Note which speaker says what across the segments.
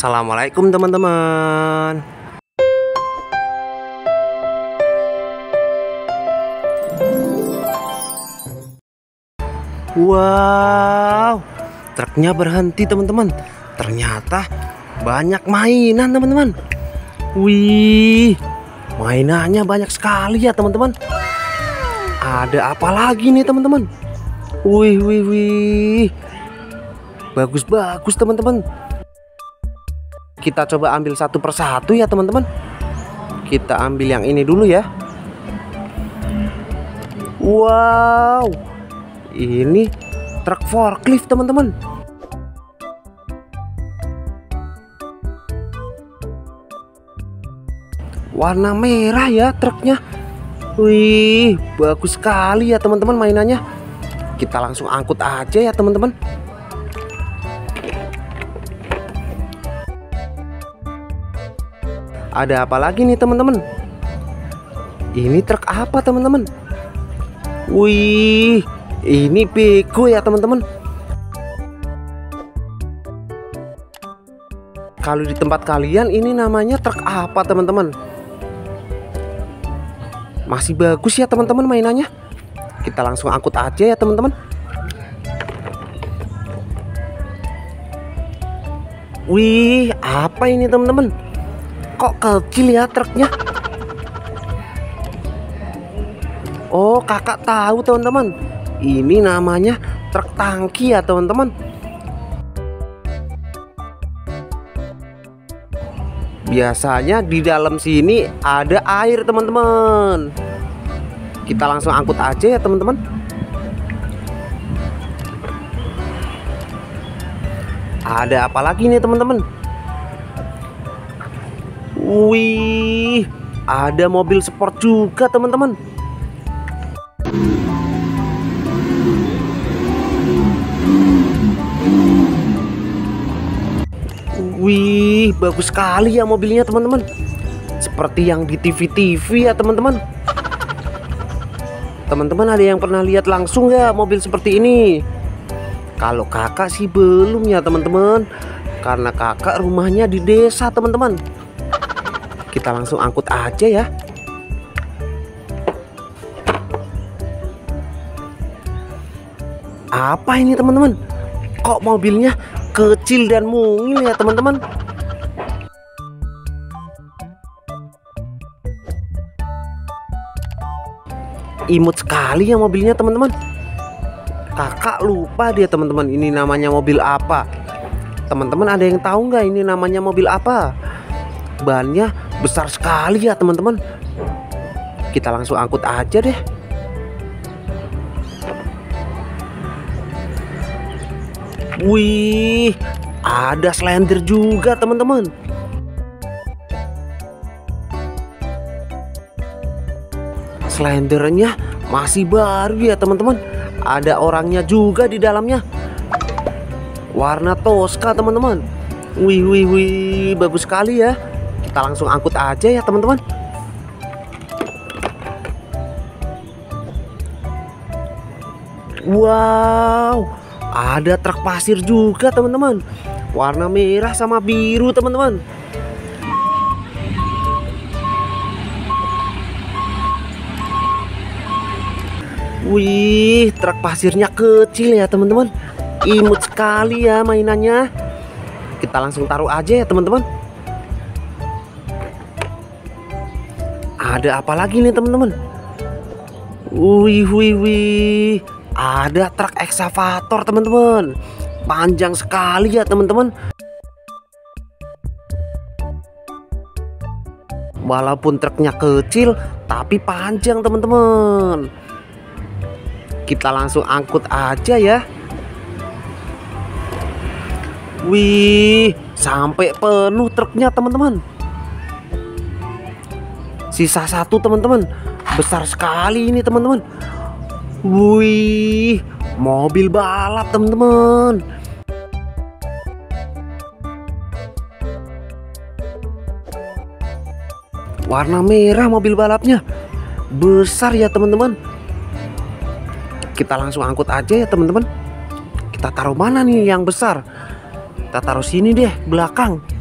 Speaker 1: Assalamualaikum teman-teman Wow. Truknya berhenti teman-teman. Ternyata banyak mainan teman-teman. Wih. Mainannya banyak sekali ya teman-teman. Ada apa lagi nih teman-teman? Wih wih wih. Bagus-bagus teman-teman. Kita coba ambil satu persatu ya teman-teman. Kita ambil yang ini dulu ya. Wow ini truk forklift teman-teman warna merah ya truknya wih bagus sekali ya teman-teman mainannya kita langsung angkut aja ya teman-teman Ada apa lagi nih teman-teman? Ini truk apa teman-teman? Wih, ini bego ya teman-teman. Kalau di tempat kalian ini namanya truk apa teman-teman? Masih bagus ya teman-teman mainannya. Kita langsung angkut aja ya teman-teman. Wih, apa ini teman-teman? kok kecil ya truknya Oh kakak tahu teman-teman ini namanya truk tangki ya teman-teman. Biasanya di dalam sini ada air teman-teman. Kita langsung angkut aja ya teman-teman. Ada apa lagi nih teman-teman? Wih, ada mobil sport juga teman-teman. Wih, bagus sekali ya mobilnya teman-teman. Seperti yang di TV-TV ya teman-teman. Teman-teman ada yang pernah lihat langsung nggak mobil seperti ini? Kalau kakak sih belum ya teman-teman. Karena kakak rumahnya di desa teman-teman kita langsung angkut aja ya apa ini teman-teman kok mobilnya kecil dan mungil ya teman-teman. Imut sekali ya mobilnya teman-teman. Kakak lupa dia teman-teman. Ini namanya mobil apa? Teman-teman ada yang tahu nggak ini namanya mobil apa? Bannya besar sekali ya teman-teman. Kita langsung angkut aja deh wih ada slender juga teman-teman. Slendernya masih baru ya teman-teman. Ada orangnya juga di dalamnya. Warna toska teman-teman. Wih wih wih bagus sekali ya. Kita langsung angkut aja ya teman-teman. Wow ada truk pasir juga teman-teman warna merah sama biru teman-teman Wih, truk pasirnya kecil ya teman-teman. Imut sekali ya mainannya. Kita langsung taruh aja ya teman-teman. Ada apa lagi nih teman-teman? Wih wih wih Ada truk eksavator teman-teman. Panjang sekali ya teman-teman. Walaupun truknya kecil Tapi panjang teman-teman. Kita langsung angkut aja ya. Wih Sampai penuh truknya teman-teman. Sisa satu teman-teman. Besar sekali ini teman-teman. Wih, mobil balap teman-teman. Warna merah mobil balapnya. Besar ya teman-teman. Kita langsung angkut aja ya teman-teman. Kita taruh mana nih yang besar? Kita taruh sini deh, belakang.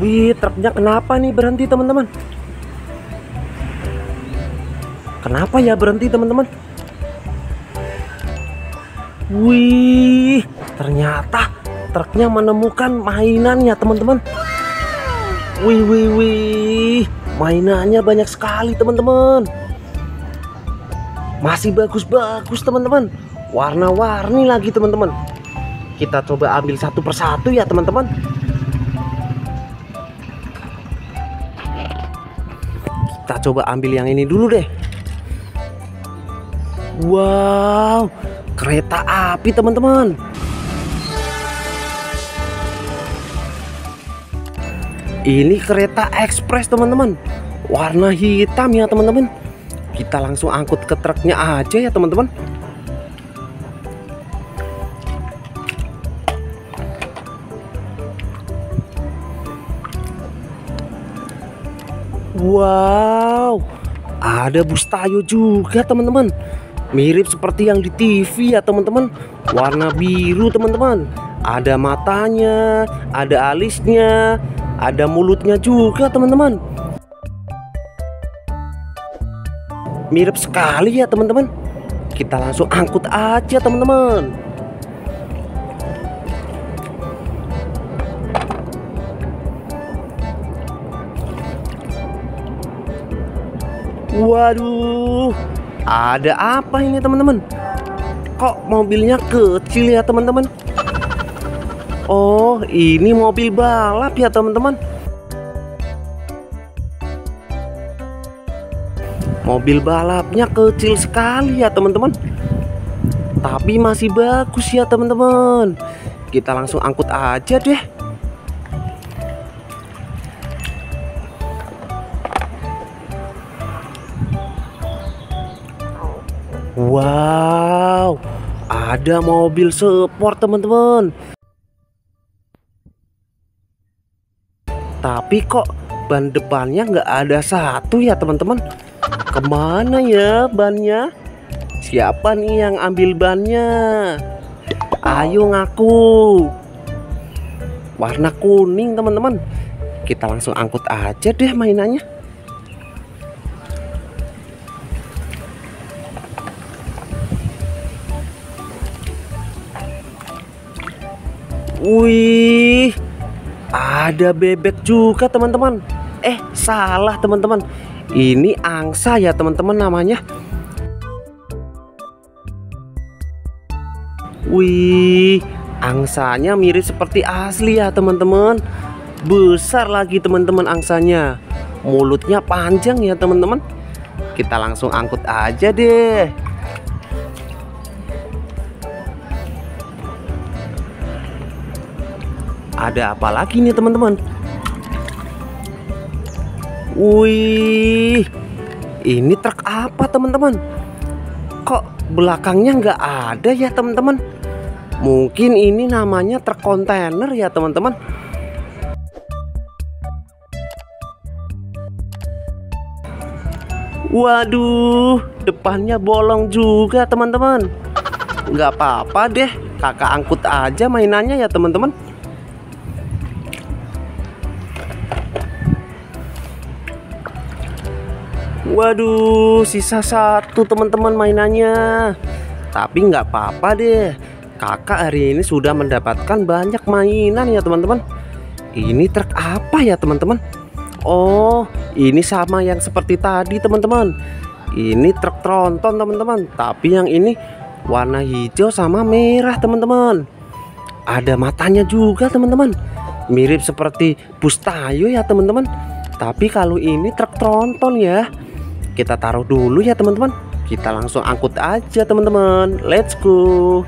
Speaker 1: Wih, truknya kenapa nih berhenti teman-teman? Kenapa ya berhenti teman-teman? Wih, ternyata truknya menemukan mainannya teman-teman. Wih, wih, wih, mainannya banyak sekali teman-teman. Masih bagus-bagus teman-teman. Warna-warni lagi teman-teman. Kita coba ambil satu persatu ya teman-teman. Coba ambil yang ini dulu deh. Wow, kereta api teman-teman. Ini kereta ekspres teman-teman. Warna hitam ya teman-teman. Kita langsung angkut ke truknya aja ya teman-teman. Wow, ada bus tayo juga teman-teman. Mirip seperti yang di TV ya teman-teman. Warna biru teman-teman. Ada matanya, ada alisnya, ada mulutnya juga teman-teman. Mirip sekali ya teman-teman. Kita langsung angkut aja teman-teman. Waduh, ada apa ini teman-teman? Kok mobilnya kecil ya teman-teman? Oh, ini mobil balap ya teman-teman. Mobil balapnya kecil sekali ya teman-teman. Tapi masih bagus ya teman-teman. Kita langsung angkut aja deh. Wow, ada mobil sport teman-teman. Tapi kok ban depannya nggak ada satu ya teman-teman? Ke mana ya bannya? Siapa nih yang ambil bannya? Ayo ngaku. Warna kuning teman-teman. Kita langsung angkut aja deh mainannya. Wih, ada bebek juga teman-teman. Eh, salah teman-teman. Ini angsa ya teman-teman namanya. Wih, angsanya mirip seperti asli ya teman-teman. Besar lagi teman-teman angsanya. Mulutnya panjang ya teman-teman. Kita langsung angkut aja deh. Ada apa lagi nih teman-teman Wih ini truk apa teman-teman kok belakangnya nggak ada ya teman-teman mungkin ini namanya truk kontainer ya teman-teman Waduh, depannya bolong juga teman-teman. Nggak apa-apa deh, kakak angkut aja mainannya ya teman-teman. Waduh, sisa satu teman-teman mainannya. Tapi nggak apa-apa deh. Kakak hari ini sudah mendapatkan banyak mainan ya teman-teman. Ini truk apa ya teman-teman? Oh, ini sama yang seperti tadi teman-teman. Ini truk tronton teman-teman. Tapi yang ini warna hijau sama merah teman-teman. ada matanya juga teman-teman mirip seperti bus tayo ya teman-teman tapi kalau ini truk tronton ya kita taruh dulu ya teman-teman. Kita langsung angkut aja teman-teman. Let's go